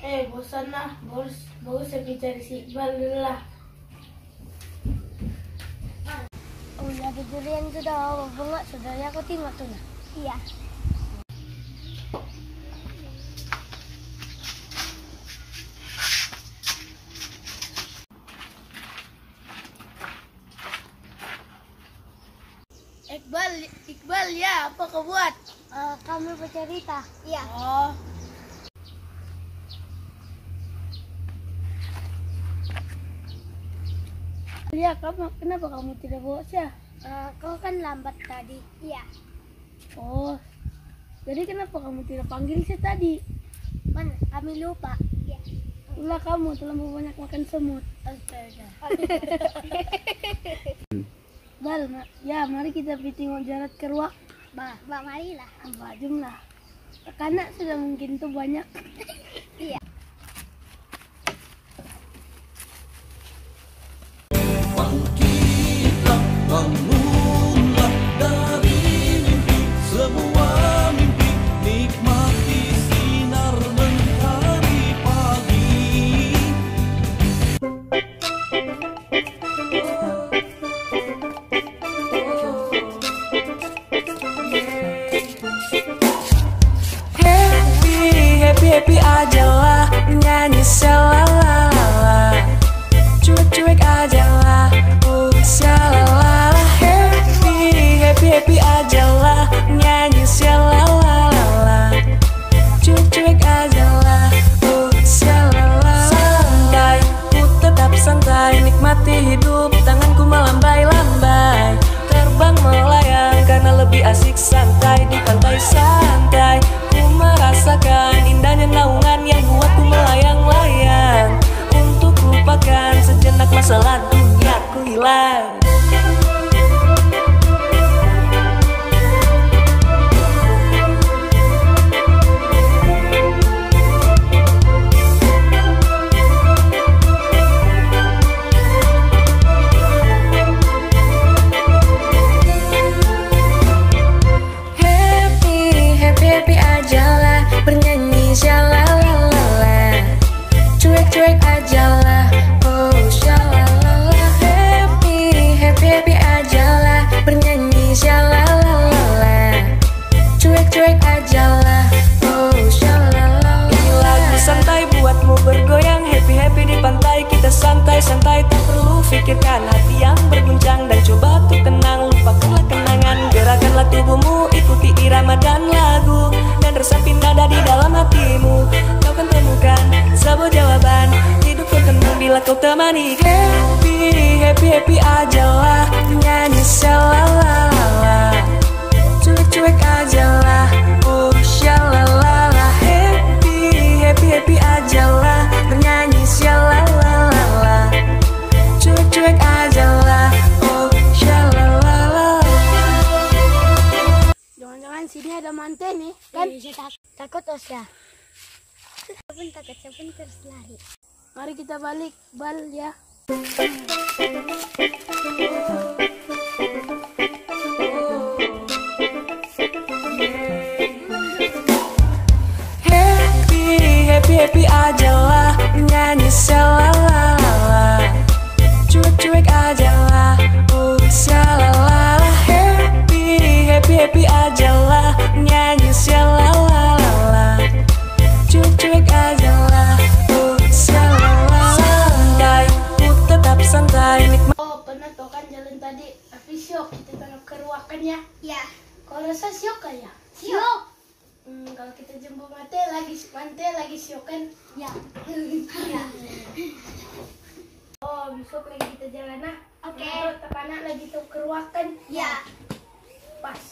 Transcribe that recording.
Eh, bosan lah. Bagus, bagus saya cari si dulu lah. Di durian sudah bunga, sudah ya aku timah tuh nah. Iya. Iqbal, Iqbal ya, apa kau buat? Eh, kami bercerita. Iya. Oh, Ya, kamu kenapa kamu tidak bawa sih? Eh, kau kan lambat tadi. Iya. Oh, jadi kenapa kamu tidak panggil saya tadi? Mana? Kami lupa. Iya. Itulah kamu terlalu banyak makan semut. Astaga. Bal, ma- ya mari kita pergi tengok jarat keruak. Bah, bah marilah. Apa jumlah? Kanak sudah mungkin tuh banyak. asik santai Di pantai santai santai-santai Tak perlu pikirkan hati yang berguncang Dan coba tuh tenang Lupakanlah kenangan Gerakanlah tubuhmu Ikuti irama dan lagu. Dan resapi nada di dalam hatimu. Kau kan temukan sebuah jawaban. Hidup berkembang bila kau temani. Happy, happy, happy aja lah. Nyanyi selalala kan? Kan tak, takut Osya. Saya pun takut, saya pun terus lari. Mari kita balik, Bal ya. Oh, pernah tuh kan jalan tadi, tapi syok kita tengok keruakannya. Ya. Kau rasa syok kan ya? Siap. Hmm, kalau kita jumpa mate lagi mante lagi syok kan? Ya. Ya. Oh, besok lagi kita jalan nah. Oke. Nah, tekanan lagi tuh keruakan. Ya. Pas.